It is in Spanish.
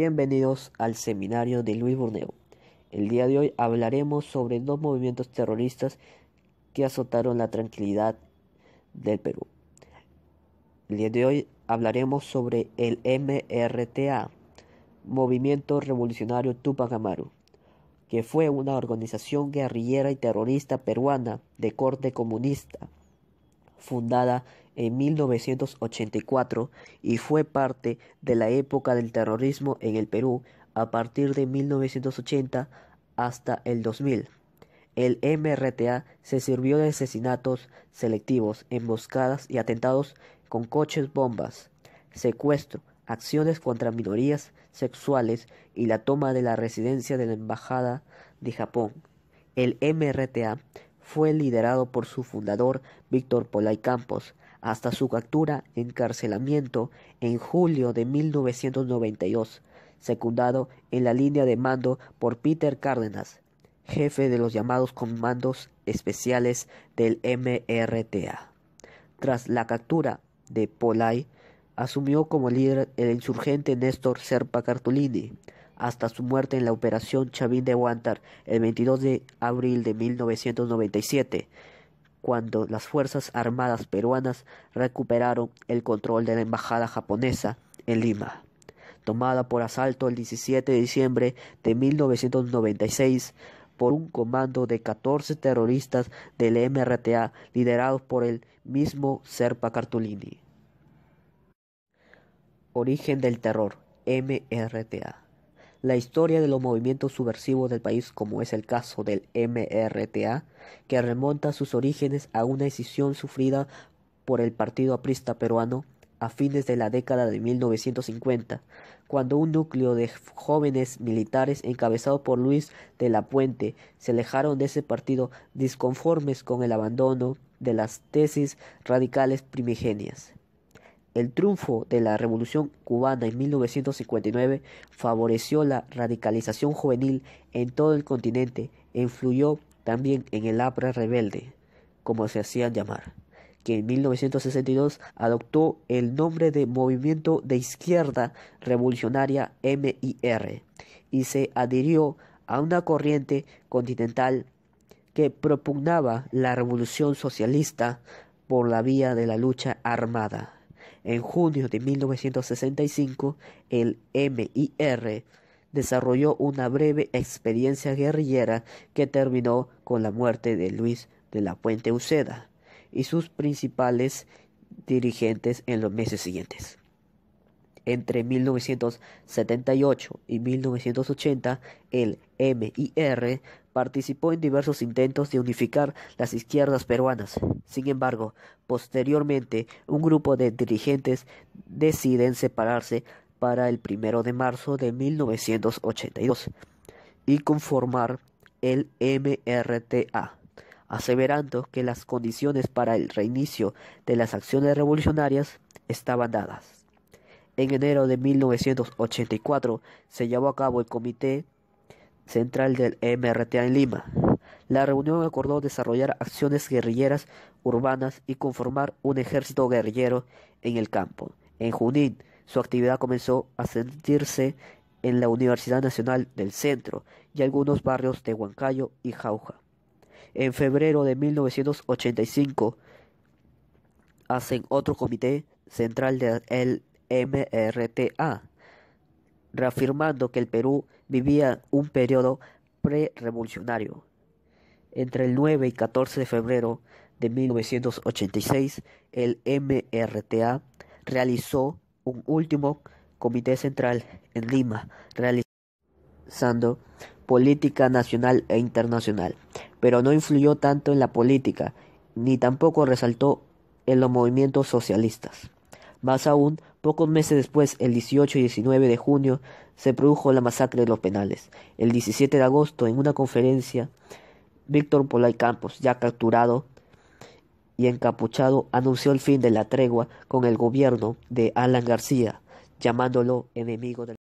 Bienvenidos al seminario de Luis Burneo. El día de hoy hablaremos sobre dos movimientos terroristas que azotaron la tranquilidad del Perú. El día de hoy hablaremos sobre el MRTA, Movimiento Revolucionario Tupac Amaru, que fue una organización guerrillera y terrorista peruana de corte comunista, fundada en 1984 y fue parte de la época del terrorismo en el Perú a partir de 1980 hasta el 2000. El MRTA se sirvió de asesinatos selectivos, emboscadas y atentados con coches bombas, secuestro, acciones contra minorías sexuales y la toma de la residencia de la Embajada de Japón. El MRTA fue liderado por su fundador Víctor Polay Campos, hasta su captura y encarcelamiento en julio de 1992, secundado en la línea de mando por Peter Cárdenas, jefe de los llamados comandos especiales del MRTA. Tras la captura de Polay, asumió como líder el insurgente Néstor Serpa Cartolini, hasta su muerte en la Operación Chavín de Huántar el 22 de abril de 1997 cuando las Fuerzas Armadas peruanas recuperaron el control de la embajada japonesa en Lima, tomada por asalto el 17 de diciembre de 1996 por un comando de 14 terroristas del MRTA liderados por el mismo Serpa Cartolini. Origen del terror MRTA la historia de los movimientos subversivos del país, como es el caso del MRTA, que remonta sus orígenes a una decisión sufrida por el Partido Aprista peruano a fines de la década de 1950, cuando un núcleo de jóvenes militares encabezado por Luis de la Puente se alejaron de ese partido disconformes con el abandono de las tesis radicales primigenias. El triunfo de la Revolución cubana en 1959 favoreció la radicalización juvenil en todo el continente e influyó también en el APRA rebelde, como se hacían llamar, que en 1962 adoptó el nombre de Movimiento de Izquierda Revolucionaria MIR y se adhirió a una corriente continental que propugnaba la revolución socialista por la vía de la lucha armada. En junio de 1965, el MIR desarrolló una breve experiencia guerrillera que terminó con la muerte de Luis de la Puente Uceda y sus principales dirigentes en los meses siguientes. Entre 1978 y 1980, el MIR participó en diversos intentos de unificar las izquierdas peruanas. Sin embargo, posteriormente, un grupo de dirigentes deciden separarse para el primero de marzo de 1982 y conformar el MRTA, aseverando que las condiciones para el reinicio de las acciones revolucionarias estaban dadas. En enero de 1984 se llevó a cabo el Comité Central del MRTA en Lima. La reunión acordó desarrollar acciones guerrilleras urbanas y conformar un ejército guerrillero en el campo. En Junín, su actividad comenzó a sentirse en la Universidad Nacional del Centro y algunos barrios de Huancayo y Jauja. En febrero de 1985 hacen otro comité central del MRTA, reafirmando que el Perú vivía un periodo pre-revolucionario. Entre el 9 y 14 de febrero de 1986, el MRTA realizó un último comité central en Lima, realizando política nacional e internacional, pero no influyó tanto en la política, ni tampoco resaltó en los movimientos socialistas. Más aún, pocos meses después, el 18 y 19 de junio, se produjo la masacre de los penales. El 17 de agosto, en una conferencia, Víctor Polay Campos, ya capturado y encapuchado, anunció el fin de la tregua con el gobierno de Alan García, llamándolo enemigo del